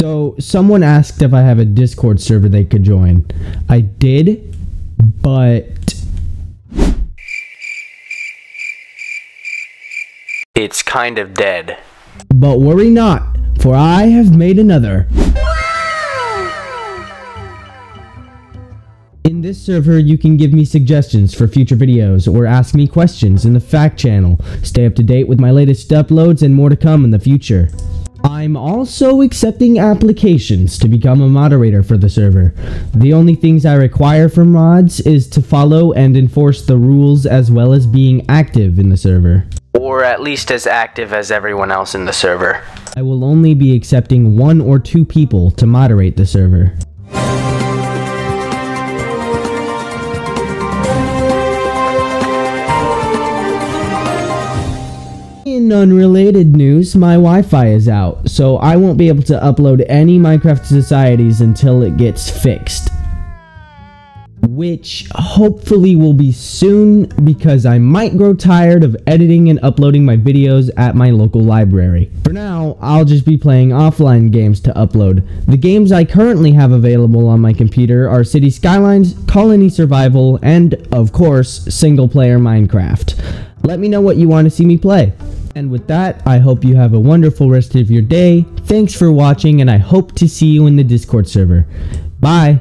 So, someone asked if I have a Discord server they could join. I did, but It's kind of dead. but worry not, for I have made another. In this server, you can give me suggestions for future videos or ask me questions in the FAQ channel. Stay up to date with my latest uploads and more to come in the future. I'm also accepting applications to become a moderator for the server. The only things I require from mods is to follow and enforce the rules as well as being active in the server. Or at least as active as everyone else in the server. I will only be accepting one or two people to moderate the server. In unrelated news, my Wi-Fi is out, so I won't be able to upload any Minecraft Societies until it gets fixed. Which hopefully will be soon because I might grow tired of editing and uploading my videos at my local library. For now, I'll just be playing offline games to upload. The games I currently have available on my computer are City Skylines, Colony Survival, and, of course, single player Minecraft. Let me know what you want to see me play. And with that, I hope you have a wonderful rest of your day. Thanks for watching, and I hope to see you in the Discord server. Bye!